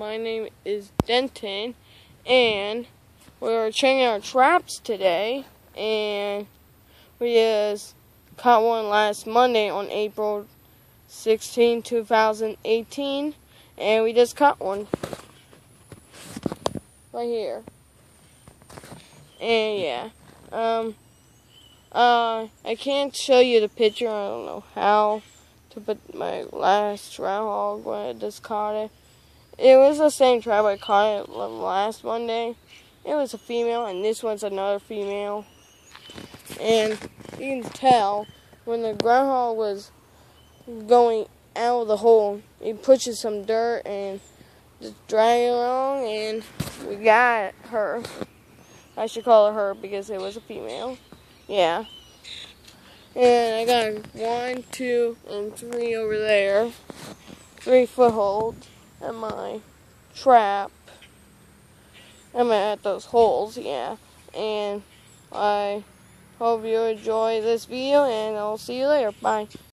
my name is Denton, and we are checking our traps today, and we just caught one last Monday on April 16, 2018, and we just caught one right here. And yeah, um, uh, I can't show you the picture. I don't know how to put my last trout hog when I just caught it. It was the same trout I caught last Monday. It was a female, and this one's another female. And you can tell when the groundhog was going out of the hole, he pushes some dirt and just dragging along, and we got her. I should call her her because it was a female. Yeah. And I got one, two, and three over there. Three footholds at my trap. I'm at those holes, yeah. And I hope you enjoy this video, and I'll see you later. Bye.